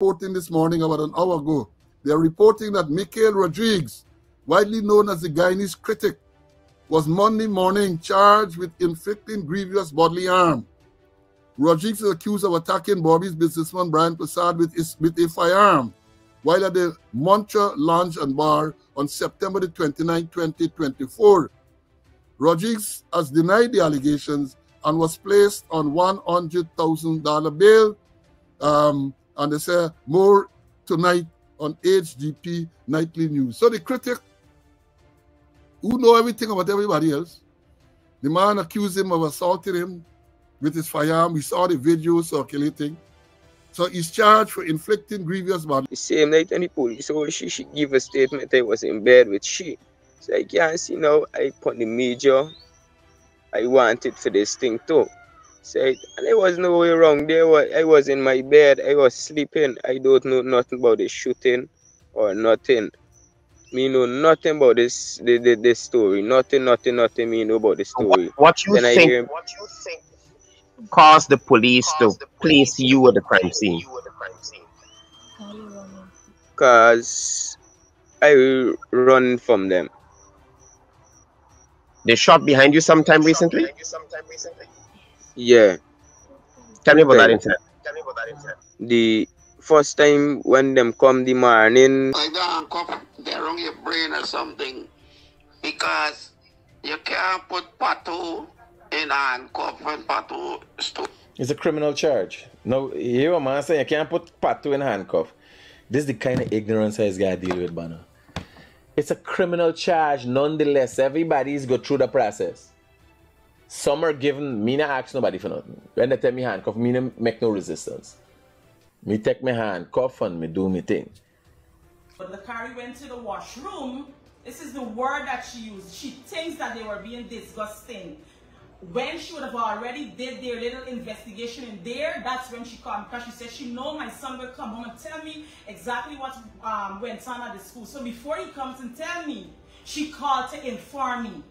reporting this morning about an hour ago. They're reporting that Mikhail Rodriguez, widely known as the Guyanese critic, was Monday morning charged with inflicting grievous bodily harm. Rodriguez is accused of attacking Berbice businessman Brian Prasad with, his, with a firearm while at the Mantra Lounge and Bar on September the 29, 2024. Rodriguez has denied the allegations and was placed on $100,000 bail. Um, and they say more tonight on HGP Nightly News. So the critic, who know everything about everybody else, the man accused him of assaulting him with his firearm. We saw the video circulating. So he's charged for inflicting grievous bodily. The same night and the police, so she should give a statement I was in bed with she. So I can't see now, I put the major, I wanted for this thing too. Said, and there was no way wrong. There was, I was in my bed, I was sleeping. I don't know nothing about the shooting or nothing. Me know nothing about this the, the, this story. Nothing, nothing, nothing me know about the story. What, what you then think? I hear, What you think caused the police to place you at the crime scene? cause I run from them. They shot behind you sometime recently. Yeah. Tell me about that Okay. incident. The first time when them come the morning, like the handcuff, they're on your brain or something. Because you can't put Patu in handcuff when Patu stood. It's a criminal charge. No, you hear what man saying? You can't put Patu in handcuff. This is the kind of ignorance I gotta deal with, Banner. It's a criminal charge, nonetheless. Everybody's go through the process. Some are given, me not ask nobody for nothing. When they take me handcuff, me no make no resistance. Me take my handcuff and me do me thing. But the Lakari went to the washroom. This is the word that she used. She thinks that they were being disgusting. When she would have already did their little investigation in there, that's when she come because she said she know my son will come home and tell me exactly what um, went on at the school. So before he comes and tell me, she called to inform me.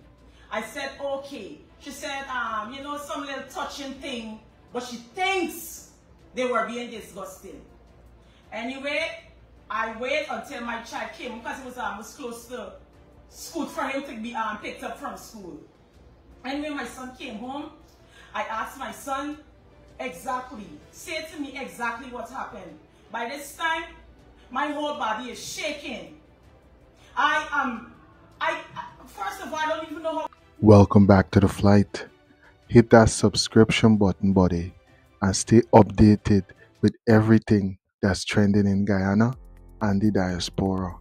I said okay. She said, um, you know, some little touching thing, but she thinks they were being disgusting. Anyway, I wait until my child came because it was um, was close to school for him to be um, picked up from school. When my son came home, I asked my son exactly, say to me exactly what happened. By this time, my whole body is shaking. I am, I, I- first of all, I don't even know how Welcome back to the flight. Hit that subscription button, buddy, and stay updated with everything that's trending in Guyana and the diaspora.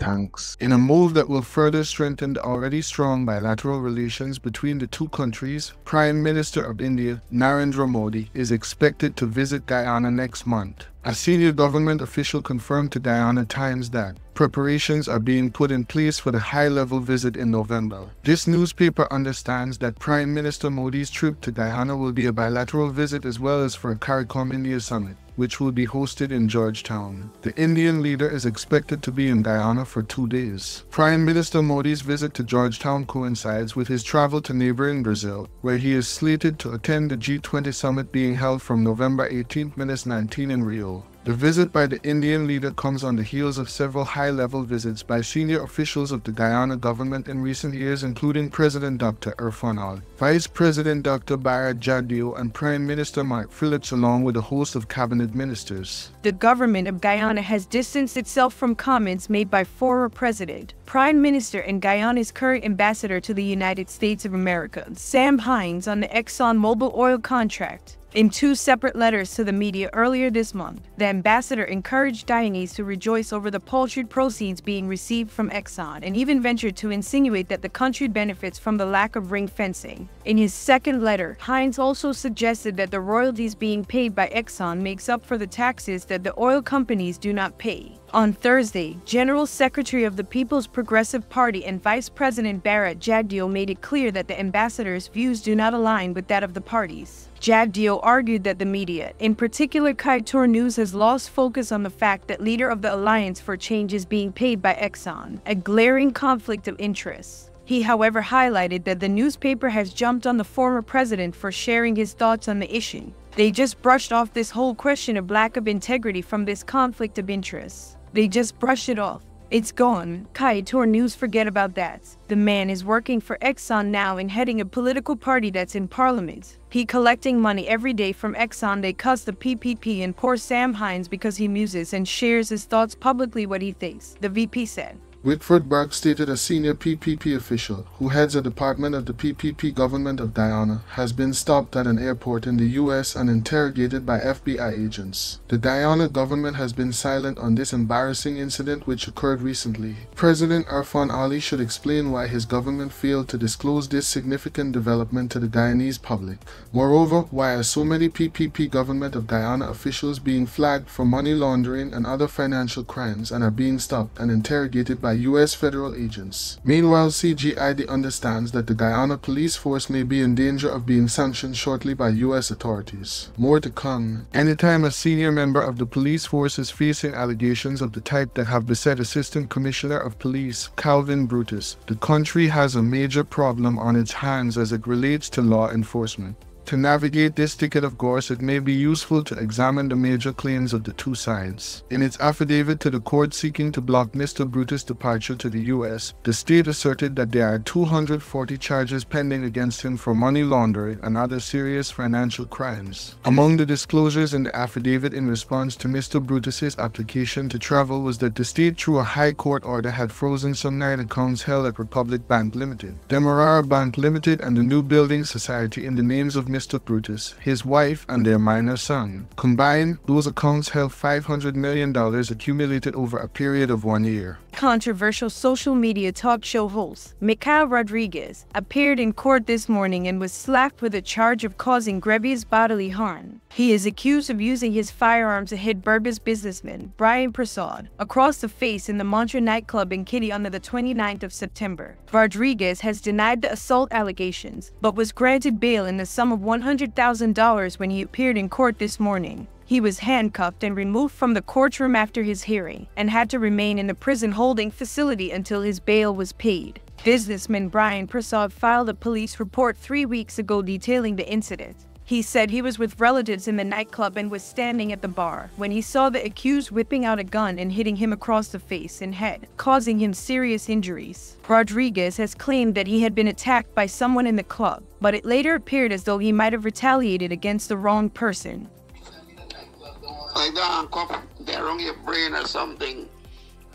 Thanks. In a move that will further strengthen the already strong bilateral relations between the two countries, Prime Minister of India Narendra Modi is expected to visit Guyana next month. A senior government official confirmed to Guyana Times that preparations are being put in place for the high-level visit in November. This newspaper understands that Prime Minister Modi's trip to Guyana will be a bilateral visit as well as for a CARICOM India summit which will be hosted in Georgetown. The Indian leader is expected to be in Guyana for two days. Prime Minister Modi's visit to Georgetown coincides with his travel to neighboring Brazil, where he is slated to attend the G20 summit being held from November 18-19 in Rio. The visit by the Indian leader comes on the heels of several high-level visits by senior officials of the Guyana government in recent years, including President Dr. Irfaan Ali, Vice President Dr. Bharat Jagdeo, and Prime Minister Mark Phillips, along with a host of cabinet ministers. The government of Guyana has distanced itself from comments made by former President, Prime Minister, and Guyana's current ambassador to the United States of America, Sam Hinds, on the ExxonMobil oil contract. In two separate letters to the media earlier this month, the ambassador encouraged Guyanese to rejoice over the paltry proceeds being received from Exxon and even ventured to insinuate that the country benefits from the lack of ring fencing. In his second letter, Hinds also suggested that the royalties being paid by Exxon makes up for the taxes that the oil companies do not pay. On Thursday, General Secretary of the People's Progressive Party and Vice President Bharat Jagdeo made it clear that the ambassador's views do not align with that of the parties. Jagdeo argued that the media, in particular Kaieteur News, has lost focus on the fact that leader of the Alliance for Change is being paid by Exxon, a glaring conflict of interests. He, however, highlighted that the newspaper has jumped on the former president for sharing his thoughts on the issue. They just brushed off this whole question of lack of integrity from this conflict of interest. They just brushed it off. It's gone. Kaieteur News forget about that. The man is working for Exxon now and heading a political party that's in parliament. He collecting money every day from Exxon. They cuss the PPP and poor Sam Hinds because he muses and shares his thoughts publicly what he thinks, the VP said. Whitford Burke stated a senior PPP official who heads a department of the PPP government of Guyana has been stopped at an airport in the U.S. and interrogated by FBI agents. The Guyana government has been silent on this embarrassing incident which occurred recently. President Irfaan Ali should explain why his government failed to disclose this significant development to the Guyanese public. Moreover, why are so many PPP government of Guyana officials being flagged for money laundering and other financial crimes and are being stopped and interrogated by U.S. federal agents. Meanwhile, CGID understands that the Guyana police force may be in danger of being sanctioned shortly by U.S. authorities. More to come. Anytime a senior member of the police force is facing allegations of the type that have beset Assistant Commissioner of Police Calvin Brutus, the country has a major problem on its hands as it relates to law enforcement. To navigate this ticket of course, it may be useful to examine the major claims of the two sides. In its affidavit to the court seeking to block Mr. Brutus' departure to the U.S., the state asserted that there are 240 charges pending against him for money laundering and other serious financial crimes. Among the disclosures in the affidavit in response to Mr. Brutus' application to travel was that the state through a high court order had frozen some nine accounts held at Republic Bank Limited, Demerara Bank Limited and the New Building Society in the names of Mr. Mr. Brutus, his wife, and their minor son. Combined, those accounts held $500 million accumulated over a period of one year. Controversial social media talk show host Mikhail Rodriguez appeared in court this morning and was slapped with a charge of causing grievous bodily harm. He is accused of using his firearms to hit Berbice businessman Brian Prasad across the face in the Mantra nightclub in Kitty on the 29th of September. Rodriguez has denied the assault allegations, but was granted bail in the sum of $100,000 when he appeared in court this morning. He was handcuffed and removed from the courtroom after his hearing and had to remain in the prison holding facility until his bail was paid. Businessman Brian Prasad filed a police report three weeks ago detailing the incident. He said he was with relatives in the nightclub and was standing at the bar when he saw the accused whipping out a gun and hitting him across the face and head, causing him serious injuries. Rodriguez has claimed that he had been attacked by someone in the club, but it later appeared as though he might have retaliated against the wrong person. Like that handcuff, they're wrong your brain or something.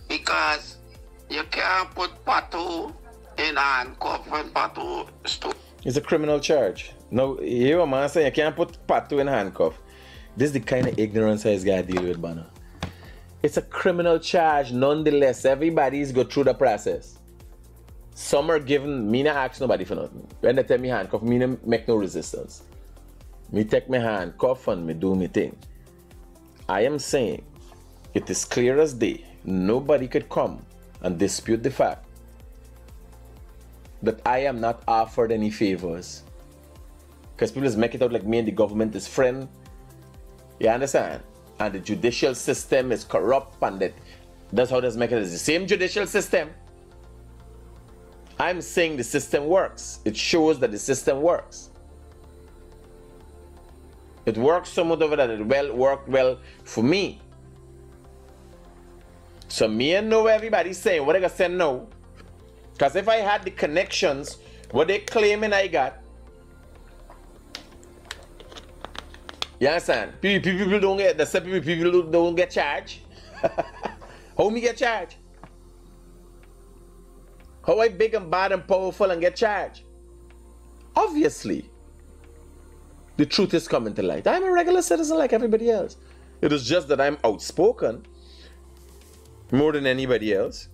Because you can't put Patu in handcuff when Patu stood. It's a criminal charge. Now, here a man saying you can't put Patu in handcuff. This is the kind of ignorance I got to deal with, Banner. It's a criminal charge nonetheless. Everybody's go through the process. Some are given, me not ask nobody for nothing. When they tell me handcuff, me not make no resistance. Me take my handcuff and me do me thing. I am saying, it is clear as day, nobody could come and dispute the fact that I am not offered any favors because people just make it out like me and the government is friend. You understand? And the judicial system is corrupt and that that's how they make it. It's the same judicial system. I'm saying the system works. It shows that the system works. It works so much over that it well worked well for me. So me and know everybody's saying what they gonna say no. Because if I had the connections, what they claiming I got, You understand? People, people don't get the people, people don't get charged. How me get charged? How I big and bad and powerful and get charged? Obviously, the truth is coming to light. I'm a regular citizen like everybody else. It is just that I'm outspoken more than anybody else.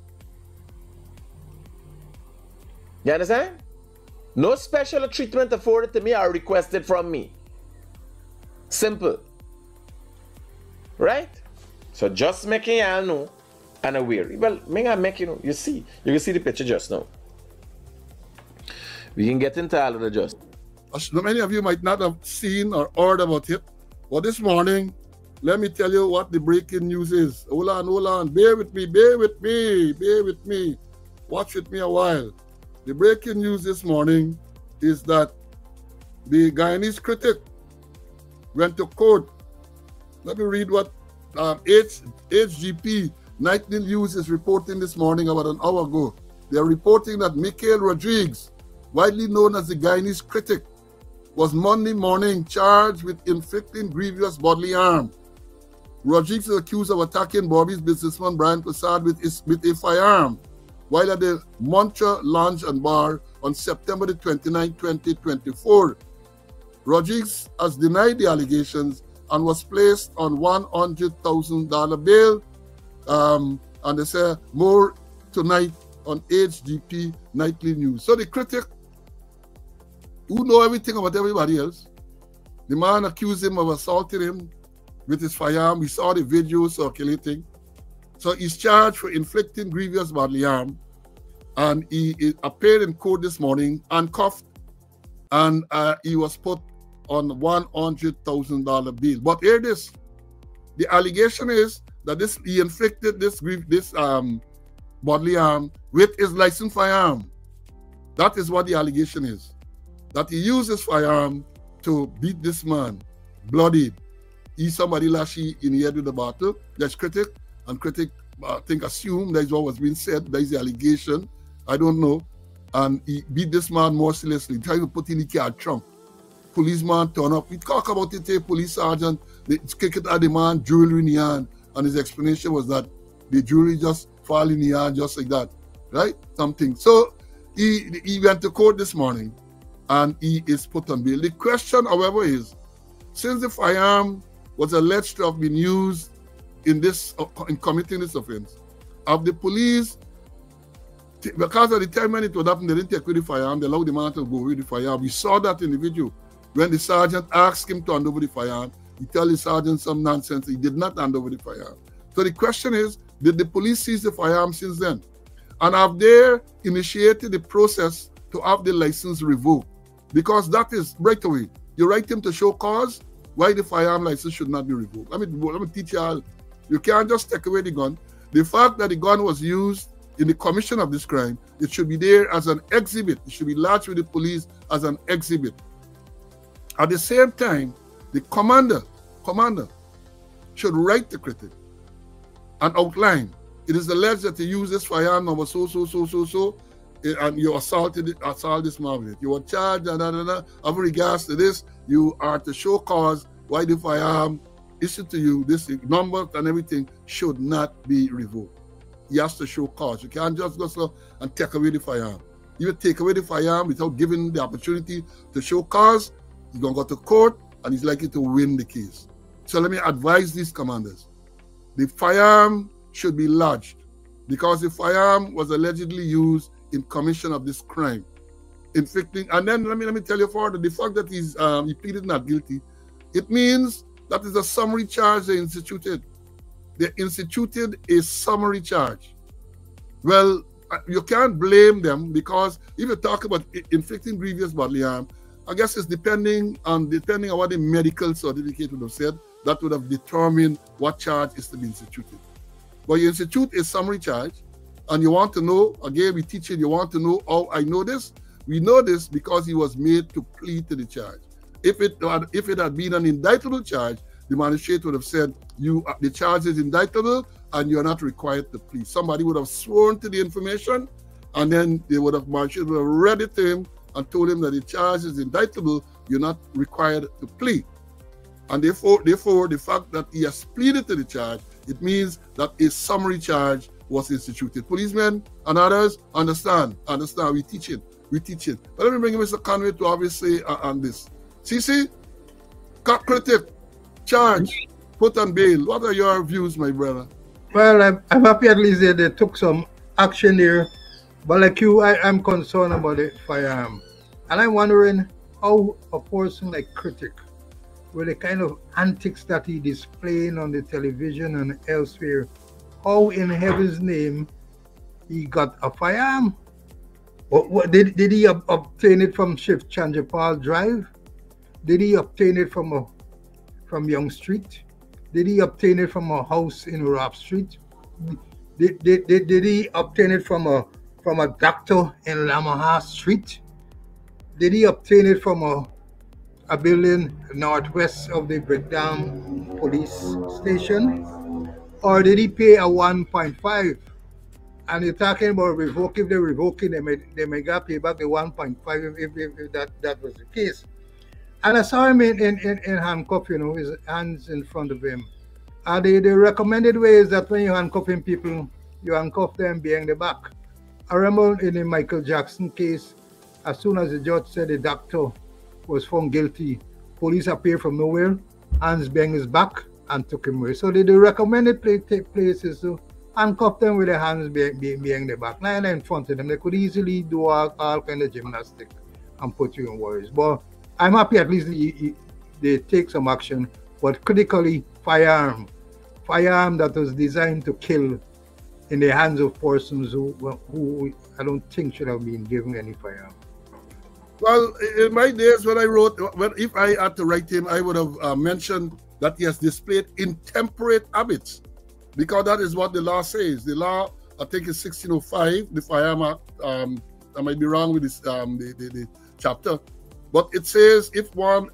You understand? No special treatment afforded to me or requested from me. Simple. Right? So just making y'all know and aware. Well, may I make you know, you see, you can see the picture just now. We can get into all of the just. Many of you might not have seen or heard about it, but this morning, let me tell you what the breaking news is. Hold on, hold on. Bear with me, bear with me, bear with me. Watch with me a while. The breaking news this morning is that the Guyanese critic went to court. Let me read what um, H, HGP Nightly News is reporting this morning about an hour ago. They're reporting that Mikhail Rodriguez, widely known as the Guyanese critic, was Monday morning charged with inflicting grievous bodily harm. Rodriguez is accused of attacking Berbice businessman Brian Prasad with, his, with a firearm while at the Mantra Lounge and Bar on September the 29, 2024. Rodriguez has denied the allegations and was placed on $100,000 bail. Um, and they say more tonight on HGP Nightly News. So the critic, who know everything about everybody else, the man accused him of assaulting him with his firearm. We saw the video circulating. So he's charged for inflicting grievous bodily harm. And he, he appeared in court this morning, handcuffed, and uh, he was put on $100,000 bill. But here this, the allegation is that this he inflicted this this um, bodily harm with his licensed firearm. That is what the allegation is. That he used his firearm to beat this man, bloodied. He somebody lashy in the head with the battle. That's critic, and critic I think assume that is what was being said. That is the allegation. I don't know. And he beat this man mercilessly, trying to put in the car trunk policeman turn up. We talk about it, a police sergeant, they kick it at the man, jewelry in the hand. And his explanation was that the jewelry just fall in the hand just like that, right? Something. So he, he went to court this morning and he is put on bail. The question, however, is since the firearm was alleged to have been used in this uh, in committing this offense, have the police because of the time when it would happen, they didn't take with the firearm, they allowed the man to go with the firearm. We saw that in the video. When the sergeant asked him to hand over the firearm, he tell the sergeant some nonsense. He did not hand over the firearm. So the question is, did the police seize the firearm since then? And have they initiated the process to have the license revoked? Because that is right away. You write him to show cause why the firearm license should not be revoked. Let me let me teach you all. You can't just take away the gun. The fact that the gun was used in the commission of this crime, it should be there as an exhibit. It should be lodged with the police as an exhibit. At the same time, the commander, commander, should write the critic and outline. It is alleged that you use this firearm number so, so, so, so, so, eh, and you assaulted assault this man. You were charged, and da, da, da. Of regards to this, you are to show cause why the firearm issued to you, this number and everything should not be revoked. You have to show cause. You can't just go so and take away the firearm. You take away the firearm without giving the opportunity to show cause, He's going to go to court and he's likely to win the case. So let me advise these commanders. The firearm should be lodged because the firearm was allegedly used in commission of this crime. Inflicting, and then let me let me tell you further, the fact that he's um, he pleaded not guilty, it means that is a summary charge they instituted. They instituted a summary charge. Well, uh, you can't blame them because if you talk about inflicting grievous bodily harm, I guess it's depending on depending on what the medical certificate would have said, that would have determined what charge is to be instituted. But you institute a summary charge, and you want to know, again, we teach you, you want to know how I know this. We know this because he was made to plead to the charge. If it had, if it had been an indictable charge, the magistrate would have said, you uh, the charge is indictable and you're not required to plead. Somebody would have sworn to the information, and then they would have magistrate would have read it to him and told him that the charge is indictable, you're not required to plead. And therefore, therefore, the fact that he has pleaded to the charge, it means that a summary charge was instituted. Policemen and others understand, understand. We teach it, we teach it. But let me bring Mr. Conway to obviously uh, on this. CC, critic, charge, put on bail. What are your views, my brother? Well, I'm, I'm happy at least that they took some action here. But like you, I, I'm concerned about the firearm. And I'm wondering how a person like Critic, with the kind of antics that he displaying on the television and elsewhere, how in heaven's name he got a firearm? What, what did, did he ob obtain it from Shift Chanjapal Drive? Did he obtain it from a from Young Street? Did he obtain it from a house in Rap Street? Did, did, did, did he obtain it from a from a doctor in Lamaha Street? Did he obtain it from a, a building northwest of the Brickdam police station? Or did he pay a 1.5? And you're talking about revoking, they're revoking, they may, they may got pay back the 1.5 if, if, if, that, that was the case. And I saw him in, in, in, in handcuff, you know, his hands in front of him. And the, the recommended way is that when you're handcuffing people, you handcuff them behind the back. I remember in the Michael Jackson case, as soon as the judge said the doctor was found guilty, police appeared from nowhere, hands behind his back, and took him away. So they, the recommended place, place is to handcuff them with their hands behind, behind their back, not in front of them. They could easily do all, all kind of gymnastics and put you in worries. But I'm happy at least they, they take some action. But critically, firearm, firearm that was designed to kill in the hands of persons who, who I don't think should have been given any firearm. Well, in my days when I wrote, when if I had to write him, I would have uh, mentioned that he has displayed intemperate habits, because that is what the law says. The law, I think, is 1605, the Firearm Act. Um, I might be wrong with this, um, the, the, the chapter, but it says if one,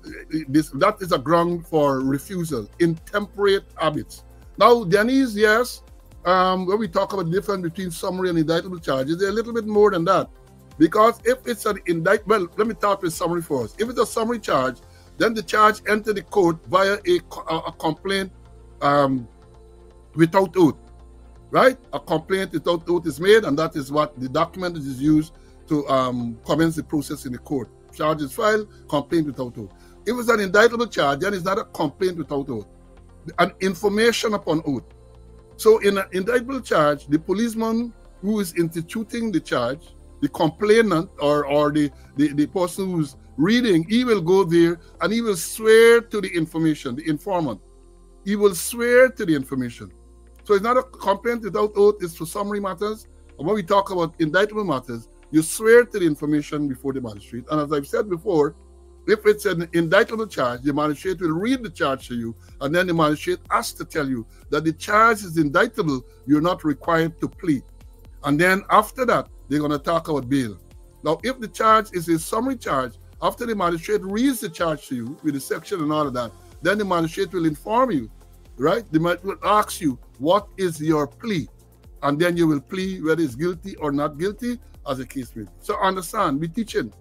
this that is a ground for refusal. Intemperate habits. Now, Denise, yes, um, when we talk about the difference between summary and indictable charges, they're a little bit more than that. Because if it's an indictment, well, let me start with summary first. If it's a summary charge, then the charge enter the court via a, a complaint um, without oath, right? A complaint without oath is made, and that is what the document is used to um, commence the process in the court. Charge is filed, complaint without oath. If it's an indictable charge, then it's not a complaint without oath. An information upon oath. So in an indictable charge, the policeman who is instituting the charge, the complainant or, or the, the, the person who's reading, he will go there and he will swear to the information, the informant. He will swear to the information. So it's not a complaint without oath, it's for summary matters. And when we talk about indictable matters, you swear to the information before the magistrate. And as I've said before, if it's an indictable charge, the magistrate will read the charge to you, and then the magistrate has to tell you that the charge is indictable, you're not required to plead. And then after that, they're going to talk about bail. Now, if the charge is a summary charge, after the magistrate reads the charge to you with the section and all of that, then the magistrate will inform you, right? The magistrate will ask you, what is your plea? And then you will plea whether it's guilty or not guilty, as the case may be. So understand, We're teaching.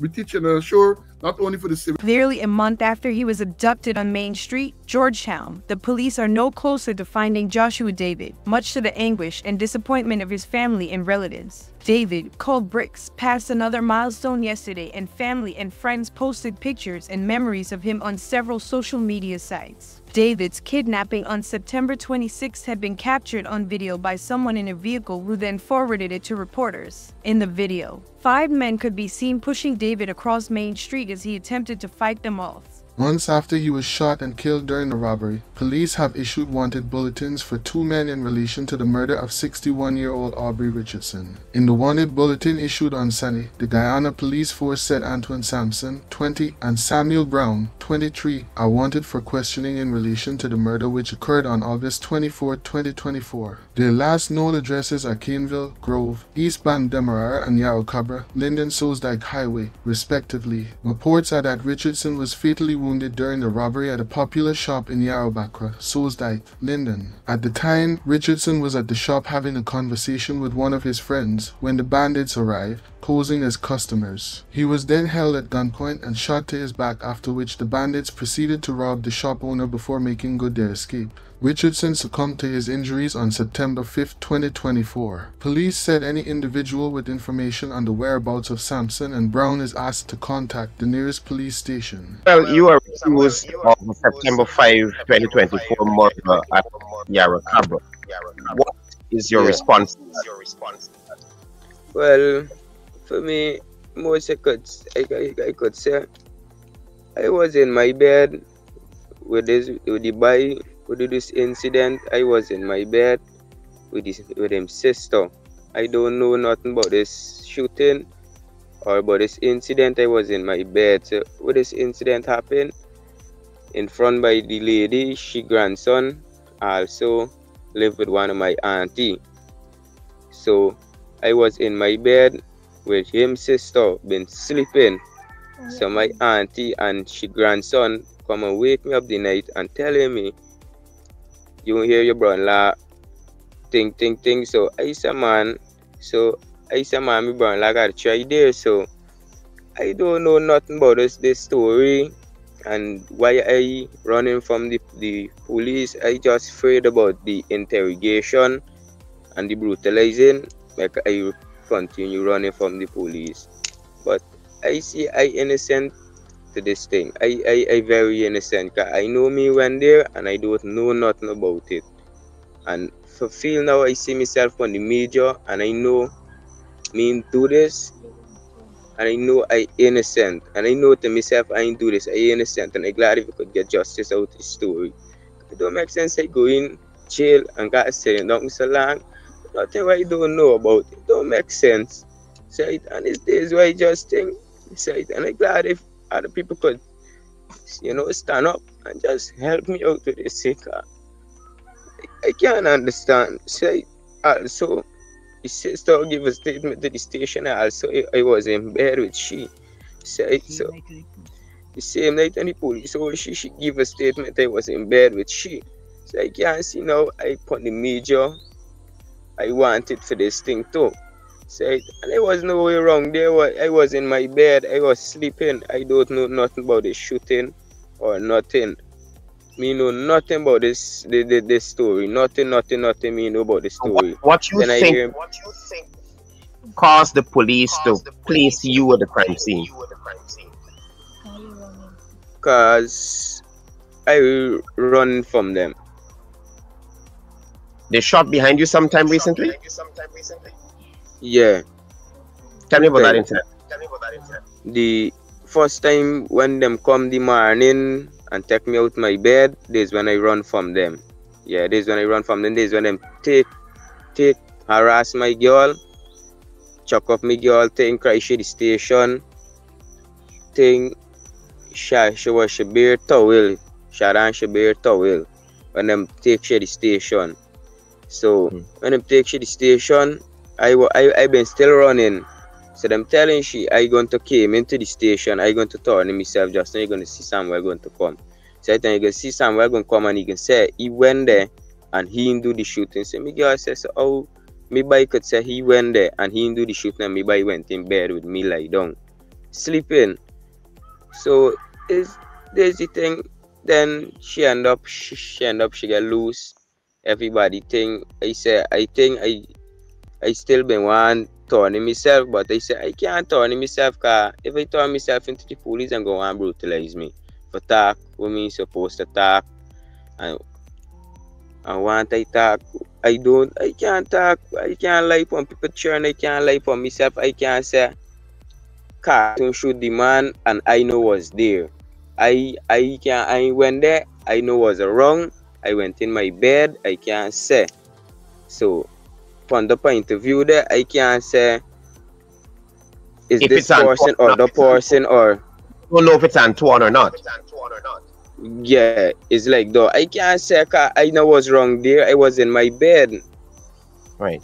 We teaching, uh, sure, not only for the civil. Nearly a month after he was abducted on Main Street, Georgetown, the police are no closer to finding Joshua David, much to the anguish and disappointment of his family and relatives. David, called Bricks, passed another milestone yesterday, and family and friends posted pictures and memories of him on several social media sites. David's kidnapping on September 26 had been captured on video by someone in a vehicle who then forwarded it to reporters. In the video, five men could be seen pushing David across Main Street as he attempted to fight them off. Months after he was shot and killed during the robbery, police have issued wanted bulletins for two men in relation to the murder of 61-year-old Aubrey Richardson. In the wanted bulletin issued on Sunday, the Guyana Police Force said Antoine Sampson, 20, and Samuel Brown, 23, are wanted for questioning in relation to the murder which occurred on August 24, 2024. Their last known addresses are Caneville, Grove, East Bank Demerara and Yarrowcabra, Linden Soesdyke Highway, respectively. Reports are that Richardson was fatally wounded during the robbery at a popular shop in Yarrowcabra, Soesdyke, Linden. At the time, Richardson was at the shop having a conversation with one of his friends when the bandits arrived, posing as customers. He was then held at gunpoint and shot to his back after which the bandits proceeded to rob the shop owner before making good their escape. Richardson succumbed to his injuries on September 5, 2024. Police said any individual with information on the whereabouts of Sampson and Brown is asked to contact the nearest police station. Well, you are accused of September 5, 2024 murder at Yarrowcabra. What is your Yeah. response? Well, for me, most I could, I, I, I could say, I was in my bed with this with the with this incident. I was in my bed with his with his sister. I don't know nothing about this shooting or about this incident. I was in my bed. So when this incident happened, in front by the lady, she grandson also lived with one of my auntie. So I was in my bed with him sister been sleeping So my mm. auntie and she grandson come and wake me up the night and telling me, you hear your brother ting ting ting. So I said man, so I said man, my brother got try there. So I don't know nothing about this this story and why I running from the, the police. I just afraid about the interrogation and the brutalizing. Like I continue running from the police. But I see I innocent to this thing. I, I, I very innocent. I know me when there and I don't know nothing about it. And for feel now I see myself on the media and I know me do this and I know I innocent and I know to myself I ain't do this, I innocent and I glad if I could get justice out of the story. It don't make sense I go in jail and got sitting down so long. Nothing I don't know about it. Don't make sense. Say it and it's days I just think say it and I glad if other people could you know stand up and just help me out with this sick. I, I can't understand. Say also his sister give a statement to the station. Also, I was in bed with she. Said so. The same night, and the police, so she, she give a statement. I was in bed with she. So I can't see now. I put the major. I wanted for this thing too. Said, and there was no way wrong. There was, I was in my bed. I was sleeping. I don't know nothing about the shooting or nothing me know nothing about this the, the, this story. Nothing, nothing, nothing me know about the story. What, what you Then I think? What you think caused the police to place you at the crime scene? Cause I run from them. They shot behind you sometime recently. Yeah. Tell me about that Okay. incident. The first time when them come the morning and take me out my bed, this when I run from them. Yeah, this when I run from them. This when them take take harass my girl, chuck up my girl, thing cry she the station, thing she she was she bear towel, Sharon she bear towel when them take she the station. So hmm. when them take she the station, I I I been still running. So them telling she I going to came into the station, I going to turn myself just now you're gonna see Samuel going to come. So I think you can see Samuel going to come and he can say he went there and he didn't do the shooting. So me girl says oh maybe I could say he went there and he didn't do the shooting and maybe he went in bed with me lie down. Sleeping. So is there's the thing then she end up she, she end up she get loose. Everybody think I say I think I I still been one turning myself, but I say I can't turn myself cause if I turn myself into the police and go and brutalize me for talk me supposed to talk and I want I talk I don't I can't talk I can't lie on people churn I can't lie on myself I can't say cartoon shoot the man and I know was there. I I can I went there I know was wrong. I went in my bed I can't say. So from the point of view there, I can't say is If this person or the person or Don't know if it's Antoine or not. yeah, it's like though I can't say I know what's wrong there. I was in my bed. Right.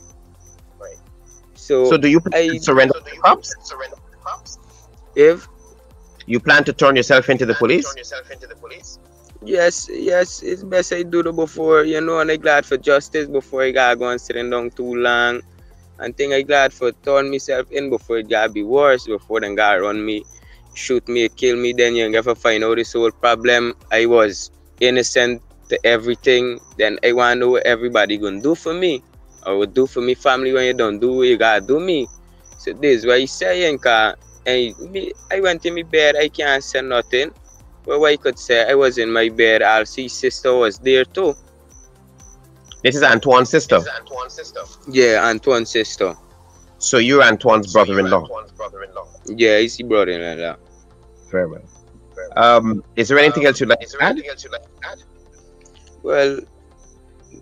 Right. So, So do you I surrender to the cops? if You plan to turn yourself into the police? Yes, yes, it's best I do it before, you know, and I glad for justice before I gotta go and sitting down too long. And think I glad for turn myself in before it gotta be worse, before then gotta run me, shoot me, kill me, then you never find out this whole problem. I was innocent to everything, then I wanna know what everybody gonna do for me. Or would do for me family when you don't do what you gotta do me. So this is what he's saying, cause I, me, I went in my bed, I can't say nothing. Well, I could say, I was in my bed, Alcie's sister was there too. This is Antoine's sister. antoine's sister Yeah, Antoine's sister. So you're Antoine's brother-in-law. Yeah, he's the brother in law. Very well. Um, is there anything else you'd like to add? Well,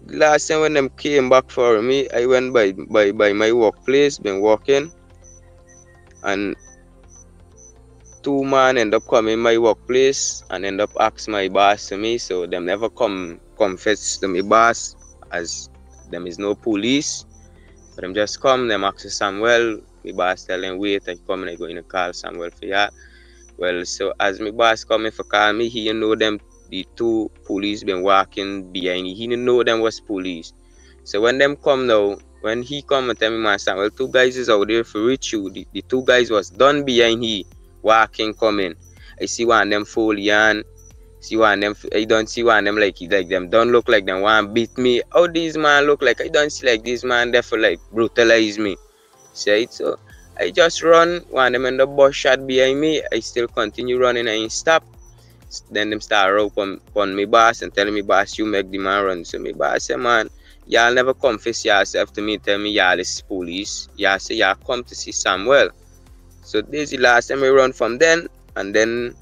last time when them came back for me, I went by by by my workplace, been walking, and two man end up coming my workplace and end up ask my boss to me. So them never come confess to my boss as them is no police. But them just come, them ask Samuel. My boss tell them wait, I come and I go in a call Samuel for that. Well, so as my boss coming for call me, he know them the two police been walking behind. He didn't know them was police. So when them come now, when he come and tell me, Master, well, two guys is out there for reach you. The, the two guys was done behind he walking coming. I see one them full yarn. See one them. I don't see one them like like them. Don't look like them. Want beat me? How these man look like? I don't see like this man there for like brutalize me. Say it so. I just run. One them in the bus shot behind me. I still continue running. I ain't stop. Then them start rope on, on me boss and telling me boss you make the man run. So me boss say man y'all never confess yourself to me tell me y'all is police. Y'all say y'all come to see Samuel. So this is the last time I run from then and then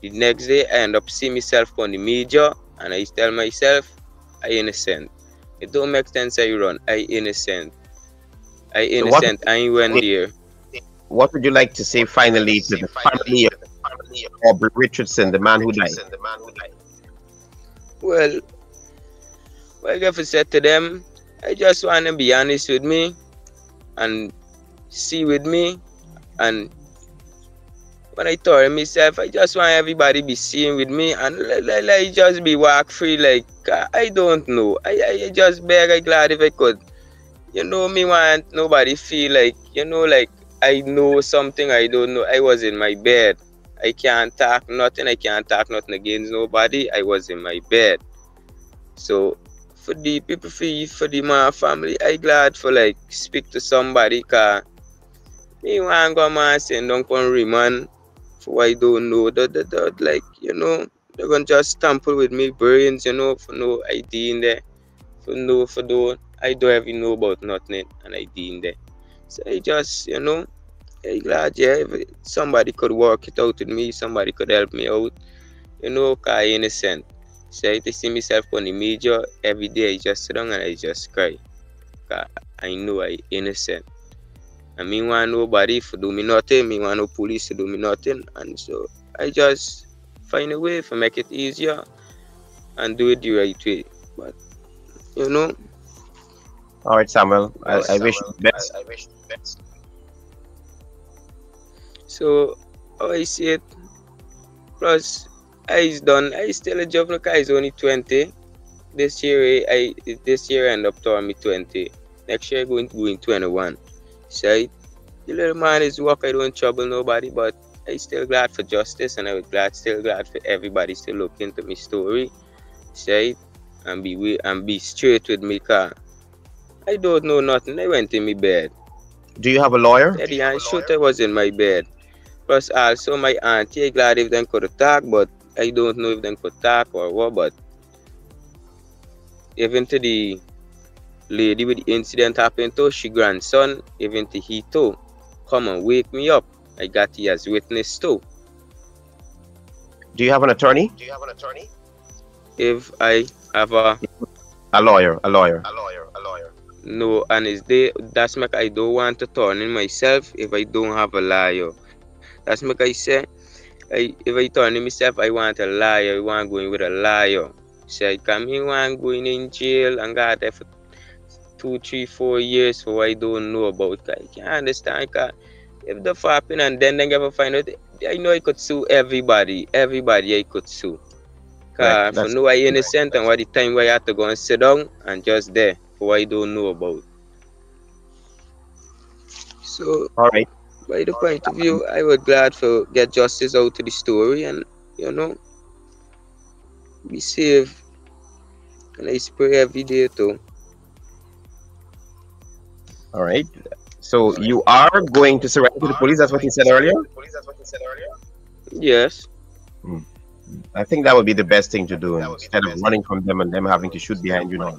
the next day I end up see myself on the media and I tell myself I innocent. It don't make sense I run. I innocent. I innocent. I ain't went there. What would you like to say finally to the family of Aubrey Richardson, the man who died? Well, what I got to say to them, I just want to be honest with me and see with me. And when I told myself, I just want everybody be seeing with me and let, let, let just be walk free. Like, uh, I don't know. I, I just beg, I glad if I could. You know, me want nobody feel like, you know, like I know something I don't know. I was in my bed. I can't talk nothing. I can't talk nothing against nobody. I was in my bed. So for the people for for the my family, I glad for like speak to somebody cause me want go man say don't come man for I don't know. That, that, that, like, you know, they're gonna just tamper with me brains, you know, for no ID in there. For no for do I don't even know about nothing and ID in there. So I just, you know, I glad yeah if somebody could work it out with me, somebody could help me out, you know, cause I innocent. So I see myself on the media every day. I just sit down and I just cry. Cause I know I innocent. And me want nobody for do me nothing. Me want no police to do me nothing. And so I just find a way to make it easier and do it the right way. But you know. All right, Samuel. I, I wish you the best. I, I wish you the best. So how I see it. Plus I is done. I still a job like I is only 20. This year I this year I end up turning me 20. Next year I going to go in 21. I, the little man is. I don't trouble nobody, but I still glad for justice and I was glad still glad for everybody still look into my story. Say and be we and be straight with me car. I don't know nothing. I went in my bed. Do you have a lawyer? Yeah, the and shoot I was in my bed. Plus also my auntie I glad if them could talk, but I don't know if them could talk or what, but even to the lady with the incident happened to, she grandson, even to he too, come and wake me up. I got he as witness too. Do you have an attorney? Do you have an attorney? If I have a a lawyer, a lawyer. A lawyer, a lawyer. No, and it's they that's make I don't want to turn in myself if I don't have a lawyer. That's make I say I, if I turn in myself, I want a lawyer, I want going with a liar. Say, so come here, want going in jail and got there for two, three, four years for I don't know about. I can't understand. Cause if the happen and then they never find out, I know I could sue everybody. Everybody I could sue. Cause right, for no I innocent and what the time where I have to go and sit down and just there for what I don't know about. So all right by the point of view, I was glad for get justice out to the story and you know be safe. And I pray every day too. All right. So you are going to surrender to the police. That's what you said earlier. Yes. Hmm. I think that would be the best thing to do instead of running from them and them having to shoot behind you. Now.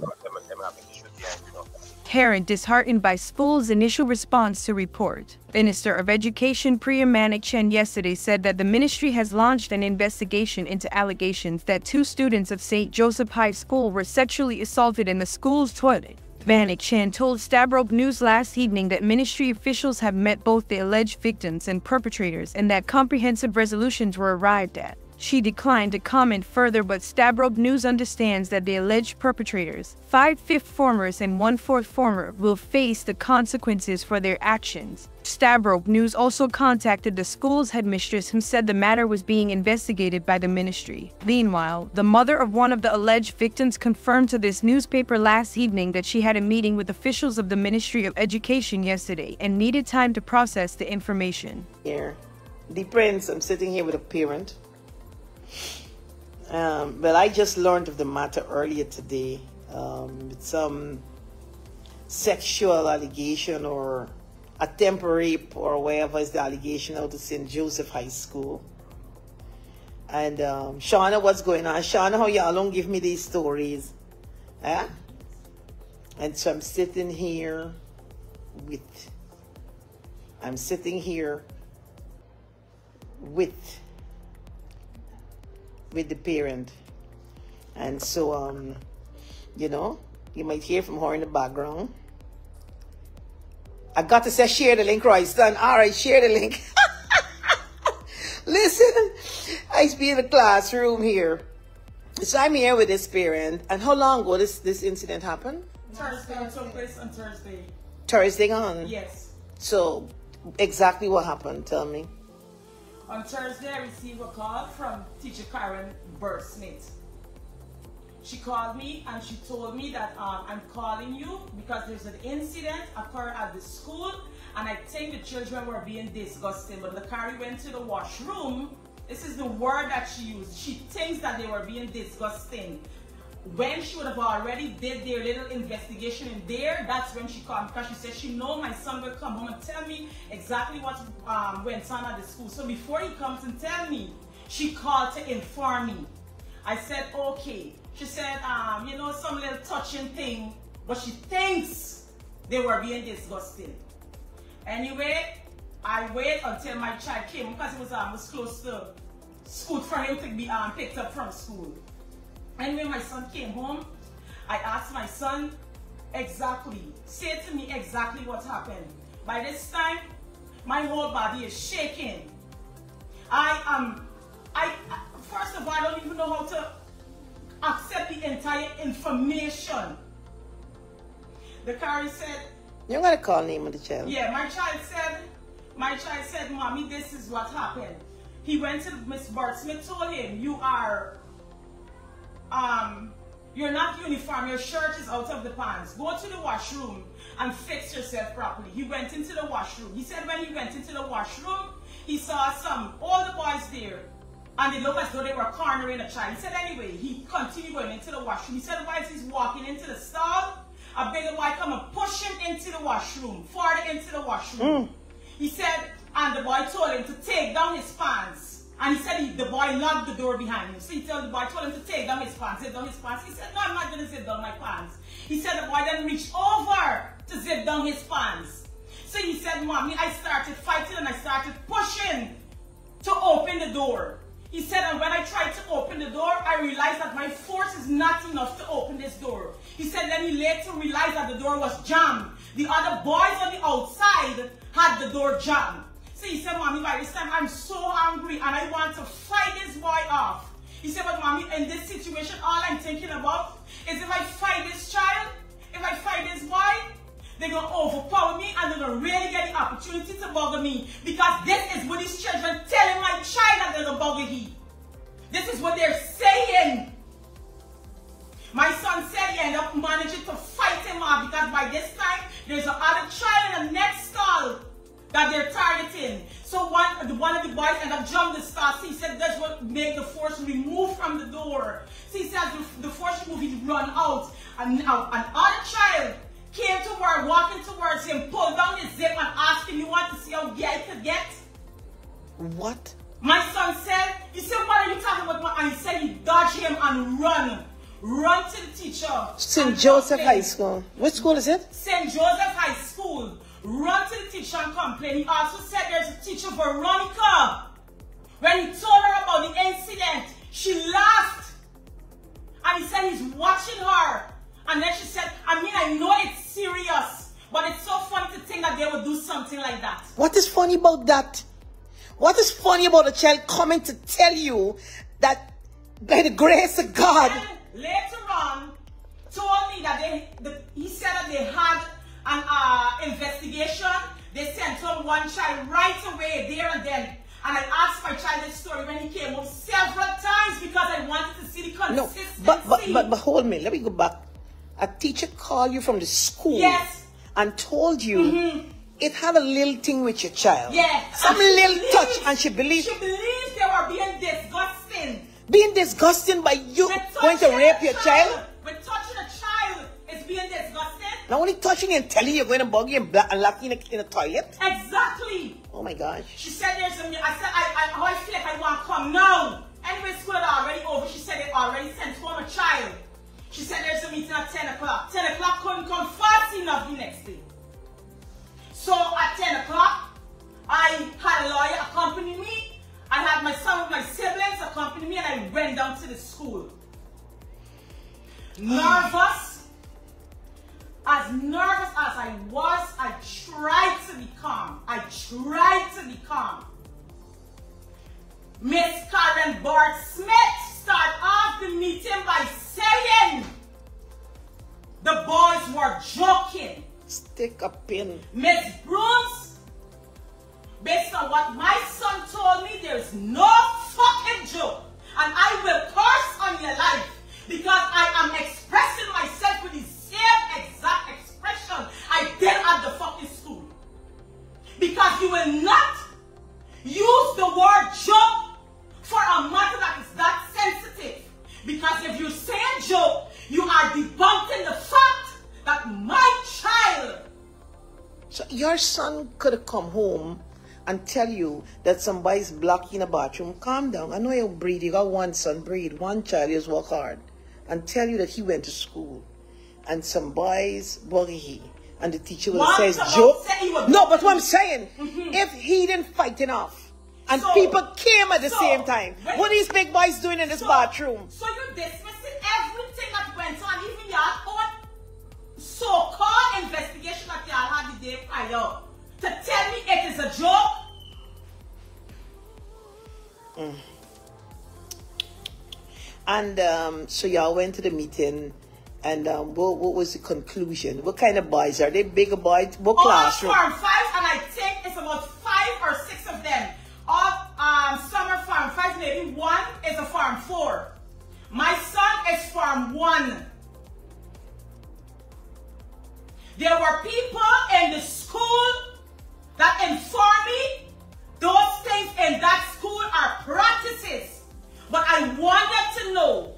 Parent disheartened by school's initial response to report. Minister of Education Priya Manickchand yesterday said that the ministry has launched an investigation into allegations that two students of St. Joseph High School were sexually assaulted in the school's toilet. Manickchand told Stabroek News last evening that ministry officials have met both the alleged victims and perpetrators and that comprehensive resolutions were arrived at. She declined to comment further, but Stabroek News understands that the alleged perpetrators, five fifth formers and one fourth former, will face the consequences for their actions. Stabroek News also contacted the school's headmistress who said the matter was being investigated by the ministry. Meanwhile, the mother of one of the alleged victims confirmed to this newspaper last evening that she had a meeting with officials of the Ministry of Education yesterday and needed time to process the information. Here, the prince, I'm sitting here with a parent um, but I just learned of the matter earlier today. Um, some sexual allegation or attempt rape or whatever is the allegation out of St. Joseph High School. And um, Shauna, what's going on? Shauna, how y'all don't give me these stories? Huh? And so I'm sitting here with, I'm sitting here with with the parent. And so, um, you know, you might hear from her in the background. I got to say share the link, Royston. All right, share the link. Listen, I used to be in the classroom here. So I'm here with this parent. And how long ago this, this incident happened? Thursday, it took place on Thursday. Thursday on? Yes. So, exactly what happened? Tell me. On Thursday, I received a call from teacher Karen Burr Smith. She called me and she told me that um, I'm calling you because there's an incident occurred at the school and I think the children were being disgusting. But Lakari went to the washroom. This is the word that she used. She thinks that they were being disgusting when she would have already did their little investigation in there, that's when she called because she said she know my son will come home and tell me exactly what um, went on at the school. So before he comes and tell me, she called to inform me. I said, okay. She said, um, you know, some little touching thing, but she thinks they were being disgusting. Anyway, I wait until my child came because it was almost close to school for him to be um, picked up from school. When my son came home, I asked my son exactly, say to me exactly what happened. By this time, my whole body is shaking. I am, I, first of all, I don't even know how to accept the entire information. The Carrie said, You're going to call the name of the child. Yeah, my child said, my child said, Mommy, this is what happened. He went to Miss Bart Smith, told him, you are um, you're not uniform, your shirt is out of the pants. Go to the washroom and fix yourself properly. He went into the washroom. He said when he went into the washroom, he saw some, all the boys there, and they looked as though they were cornering a child. He said anyway, he continued going into the washroom. He said while he's walking into the stall, a bigger boy come and push him into the washroom, farther into the washroom. Mm. He said, and the boy told him to take down his pants. And he said he, the boy locked the door behind him. So he told the boy, told him to take down his pants, zip down his pants. He said, no, I'm not going to zip down my pants. He said the boy then reached over to zip down his pants. So he said, mommy, I started fighting and I started pushing to open the door. He said, and when I tried to open the door, I realized that my force is not enough to open this door. He said, then he later realized that the door was jammed. The other boys on the outside had the door jammed. So he said, Mommy, by this time I'm so angry and I want to fight this boy off. He said, but Mommy, in this situation, all I'm thinking about is if I fight this child, if I fight this boy, they're going to overpower me and they're going to really get the opportunity to bugger me. Because this is what these children telling my child that they're going to bugger he. This is what they're saying. My son said he ended up managing to fight him off because by this time, there's another child in the next stall that they're targeting. So one, one of the boys ended up jumping the stars. He said that's what made the force remove from the door. So he said the, the force removed, he run out. And now another child came toward, walking towards him, pulled down his zip and asked him, you want to see how gay I could get? What? My son said, he said, what are you talking about? And he said he dodged him and run. Run to the teacher. St. Joseph High School. Which school is it? St. Joseph High School run to the teacher and complain. He also said there's a teacher, Veronica. When he told her about the incident, she laughed. And he said he's watching her. And then she said, I mean, I know it's serious, but it's so funny to think that they would do something like that. What is funny about that? What is funny about a child coming to tell you that by the grace of God. And later on, told me that they, the, he said that they had an uh, investigation. They sent home one child right away, there and then. And I asked my child this story when he came home several times because I wanted to see the No, consistency. but, but, but, but hold me. Let me go back. A teacher called you from the school Yes. and told you mm-hmm. it had a little thing with your child. Yes. Some little believed- touch, and she believed She believed they were being disgusting. being disgusting by you going to rape your child. With touching a child is being disgusting. Not only touching and telling you you're going to bug you and, bla- and lock you in a, in a toilet. Exactly. Oh my gosh. She said there's a, I said, I, I, I feel like I want to come now. Anyway, school had already over. She said they already sent home a child. She said there's a meeting at 10 o'clock. 10 o'clock couldn't come fast enough the next day. So at 10 o'clock, I had a lawyer accompany me. I had my some of my siblings accompany me and I went down to the school. Nervous. As nervous as I was, I tried to be calm. I tried to be calm. Miss Karen Bart Smith started off the meeting by saying the boys were joking. Stick a pin. Miss Bruce, based on what my son told me, there's no fucking joke. And I will curse on your life because I am expressing myself with the same exact expression I did at the fucking school. Because you will not use the word joke for a matter that is that sensitive. Because if you say a joke, you are debunking the fact that my child So your son could have come home and tell you that somebody's blocking in a bathroom. Calm down. I know you breed. You got one son, breed. One child, you just work hard. And tell you that he went to school. And some boys buggy he. And the teacher One say joke. say he was No, but what I'm saying, Mhm. if he didn't fight enough, and So- people came at the so, same time, what are these big boys doing in this So- bathroom? So you're dismissing everything that went on, even your own so-called investigation that y'all had the day prior, to tell me it is a joke? And um, so y'all went to the meeting, and um, what, what was the conclusion? What kind of boys are they? Bigger boys? What All classroom? farm five, and I think it's about five or six of them. All um, are farm five, maybe one is a farm four. My son is farm one. There were people in the school that informed me those things in that school are practices. But I wanted to know,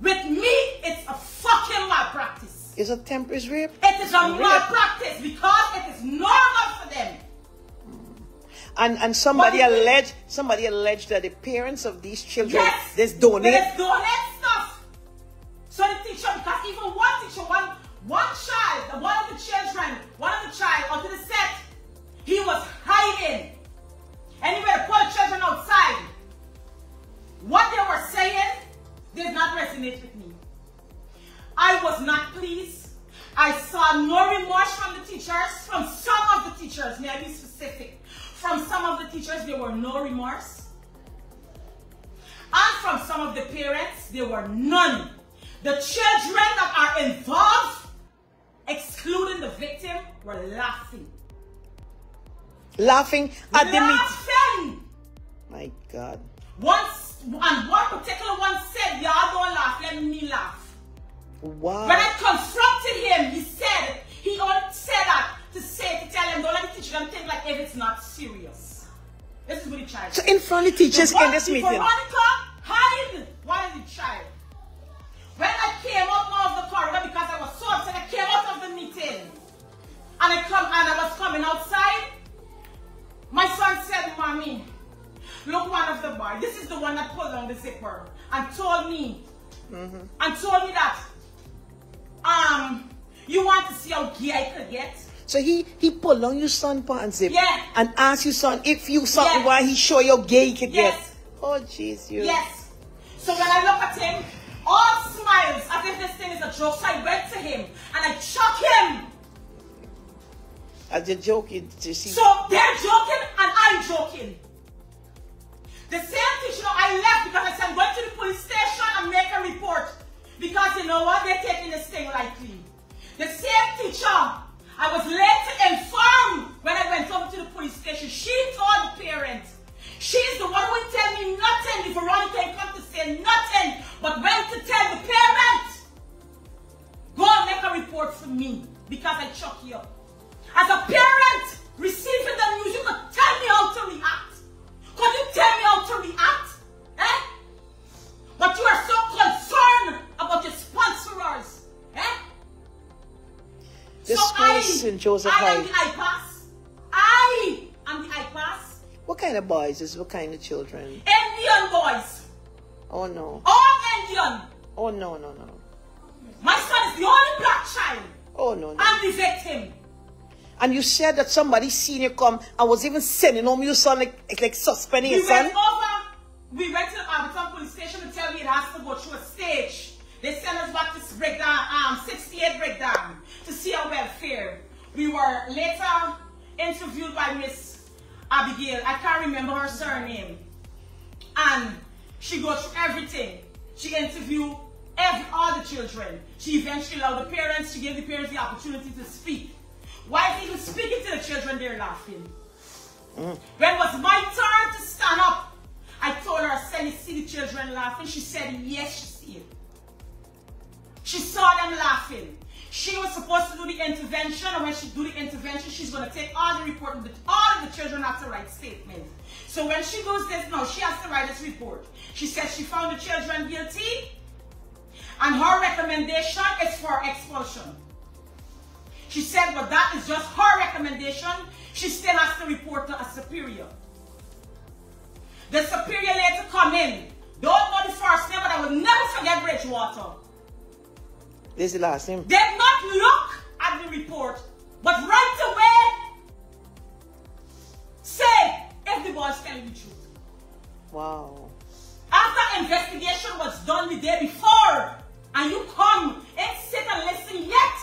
with me, it's a fucking malpractice. Is a temperance rape? It is a malpractice because it is normal for them. And and somebody alleged somebody alleged that the parents of these children Yes. this donate. They donate stuff. So the teacher, because even one teacher, one one child, one of the children, one of the child onto the set, he was hiding. Anyway, the the children outside. What they were saying did not resonate with me. I was not pleased. I saw no remorse from the teachers, from some of the teachers, may I be specific. From some of the teachers, there were no remorse. And from some of the parents, there were none. The children that are involved, excluding the victim, were laughing. laughing at the meeting. Laughing! My God. Once, and one particular one said, y'all don't laugh, let me laugh. Wow. When I confronted him, he said, he only said that to say, to tell them, don't let the teacher them think like if it's not serious. This is what the child So in front of the teachers in this meeting. Veronica hide one of the child. When I came out of the corridor because I was so upset, I came out of the meeting. And I come and I was coming outside. My son said, Mommy, look one of the boys. This is the one that pulled on the zipper and told me and told me that um you want to see how gay I could get. So he he pulled on your son pants zip Yeah. and ask your son if you something Yes. why he show you how gay could Yes. get. Oh jeez, you. Yes. So when I look at him, all smiles as if this thing is a joke. So I went to him and I shook him. As you joking to see. So they're joking and I'm joking. The same teacher, I left because I said I'm going to the police station and make a report. Because you know what? They're taking this thing lightly. The same teacher, I was late to inform when I went over to the police station. She told the parents. She's the one who would tell me nothing. if Veronica ain't come to say nothing, but went to tell the parents. Go and make a report for me because I chuck you up. As a parent, receiving the news, you could tell me how to react. Could you tell me how to react? Eh? But you are so The so school I, St. Joseph I am High. the IPAS. I am the IPAS. What kind of boys is what kind of children? Indian boys. Oh no. All Indian. Oh no no no. My son is the only black child. Oh no no. I'm the victim. And you said that somebody seen you come and was even sending home your son like like suspending We your son? over, we went to the Alberttown police station to tell me it has to go through a stage. They sent us back to Brickdam, um, 68 Brickdam to see our welfare. We were later interviewed by Miss Abigail. I can't remember her surname. And she goes through everything. She interviewed every, all the children. She eventually allowed the parents, she gave the parents the opportunity to speak. Why is even speaking to the children, they're laughing. Mm. When it was my turn to stand up, I told her, I said, you see the children laughing? She said, yes, she see it. She saw them laughing. She was supposed to do the intervention, and when she do the intervention, she's going to take all the report, all of the children have to write statements. So when she goes this, no, she has to write this report. She says she found the children guilty, and her recommendation is for expulsion. She said, but that is just her recommendation. She still has to report to a superior. The superior later come in. Don't know the first name, but I will never forget Bridgewater. This is the last name. Did not look at the report, but right away say if the boy's telling the truth. Wow. After investigation was done the day before, and you come and sit and listen yet,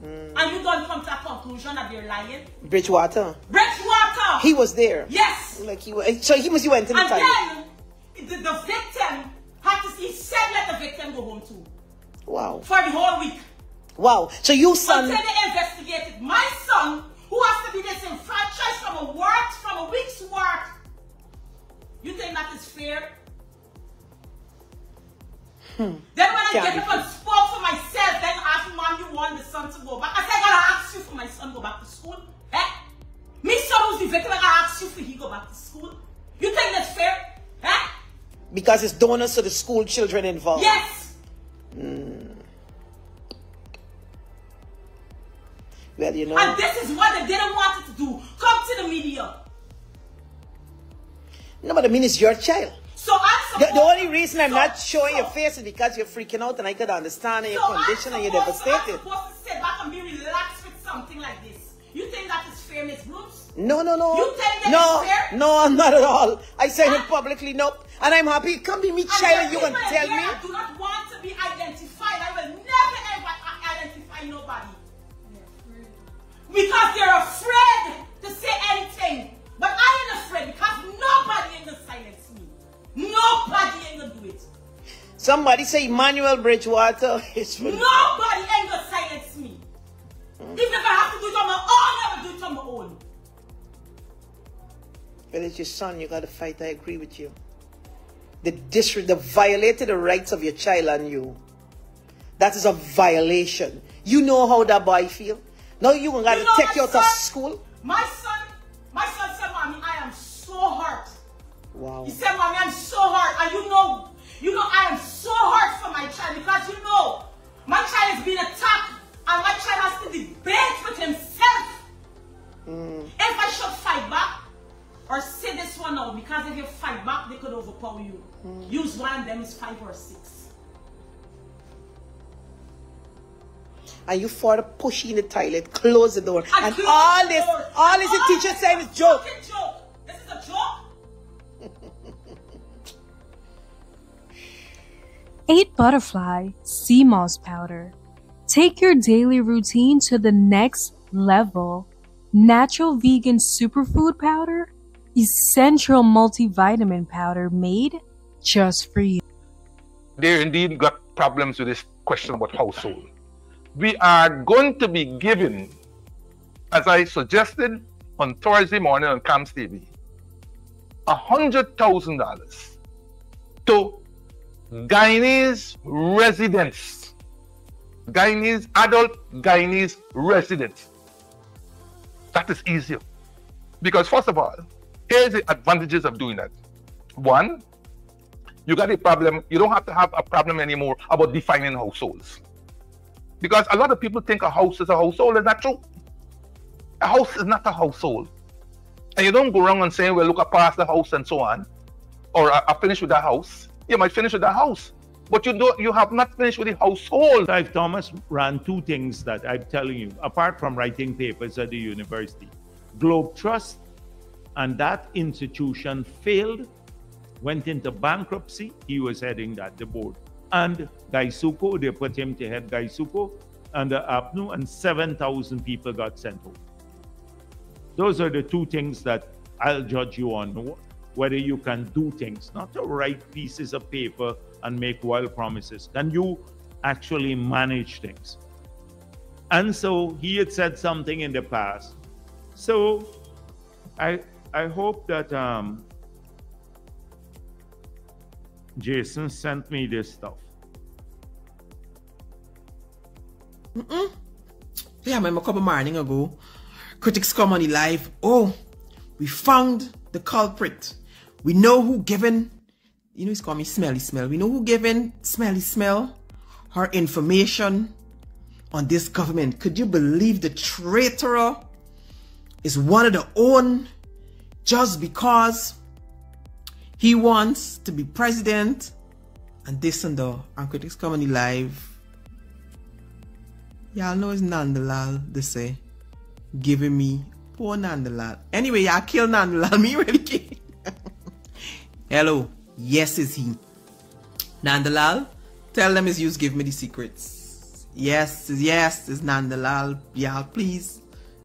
hmm. and you don't come to a conclusion that they're lying. Bridgewater. Bridgewater. He was there. Yes. Like he was. So he was. You went in the And time. then the, the victim had to. He said let the victim go home too Wow. for the whole week. Wow. So you son. Until they investigated my son, who has to be disenfranchised from a work, from a week's work. You think that is fair? Hmm. Then when I Can't get up and spoke for myself, then ask mom, you want the son to go back. I said, I gotta ask you for my son go back to school. Eh? Me son who's the victim, I gotta ask you for he go back to school. You think that's fair? Eh? Because it's donors to the school children involved. Yes. Well, you know. And this is what they didn't want it to do. Come to the media. No, but I mean, it's your child. So I'm The, the only reason I'm so- not showing your face is because you're freaking out and I could understand your So condition and you're devastated. I'm supposed to sit back and be relaxed with something like this. You think that is fair, Miss Brooks? No, no, no. You think that no, is fair? no, I'm not at all. I said it ah. publicly, no. And I'm happy. Come be me child and you can tell me. that do not want to be identified. I will never ever identify nobody. Because they're afraid to say anything. But I ain't afraid because nobody ain't gonna silence me. Nobody ain't gonna do it. Somebody say Emmanuel Bridgewater is for Nobody ain't gonna silence me. Even if I have to do it on my own, I will do it on my own. But it's your son, you gotta fight. I agree with you. The district, the violated the rights of your child and you. That is a violation. You know how that boy feel. Now you gonna You know take you my out of school. My son, my son said, Mommy, I am so hurt. Wow. He said, Mommy, I'm so hurt. And you know, you know, I am so hurt for my child because you know, my child is being attacked and my child has to debate with himself. Mm. If I should fight back or say this one out, because if you fight back, they could overpower you. Mm. Use one of them is five or six. And you for the push in the toilet, close the door. And And, close all this, door. all this the All teacher this saying is is joke. joke. This is a joke. 8 Butterfly Sea Moss Powder. Take your daily routine to the next level. Natural vegan superfood powder essential multivitamin powder made just for you. They indeed got problems with this question about household. We are going to be given, as I suggested on Thursday morning on CAMS TV, $100,000 to Guyanese residents, Guyanese, adult Guyanese residents. That is easier. Because, first of all, here's the advantages of doing that. One, you got a problem, you don't have to have a problem anymore about defining households. Because a lot of people think a house is a household. Is not true. A house is not a household. And you don't go around and saying, well, look, I passed the house and so on. Or I, I finished with the house. You might finish with the house. But you don't you have not finished with the household. Clive Thomas ran two things that I'm telling you, apart from writing papers at the university. Globe Trust and that institution failed, went into bankruptcy. He was heading that, the board. And GuySuCo, they put him to head GuySuCo under APNU, and 7,000 people got sent home. Those are the two things that I'll judge you on whether you can do things, not to write pieces of paper and make wild promises. Can you actually manage things? And so he had said something in the past. So I I hope that um, Jason sent me this stuff. Mm-mm. Yeah, I remember a couple morning ago, critics come on the live. Oh, we found the culprit. We know who given, you know, he's called me Smelly Smell. We know who given Smelly Smell her information on this government. Could you believe the traitor is one of the own just because he wants to be president and this and that. And critics coming live. Y'all know it's Nandalal, they say. Giving me poor Nandalal. Anyway, y'all kill Nandalal. Me really kill. Hello. Yes, is he. Nandalal, tell them his use give me the secrets. Yes, yes, is Nandalal. Y'all, please.